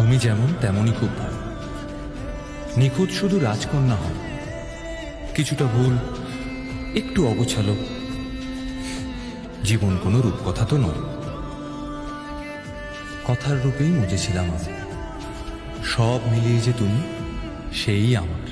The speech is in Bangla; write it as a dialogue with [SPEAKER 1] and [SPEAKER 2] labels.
[SPEAKER 1] তুমি যেমন, তেমনই খুব ভালো। নিখুঁত শুধু রাজকন্যা হয় কিছুটা ভুল, একটু অগোছালো। জীবন কোনো রূপকথা তো নয়। কথার রূপেই মজেছিলাম আমি। সব মিলিয়ে যে তুমি, সেই আমার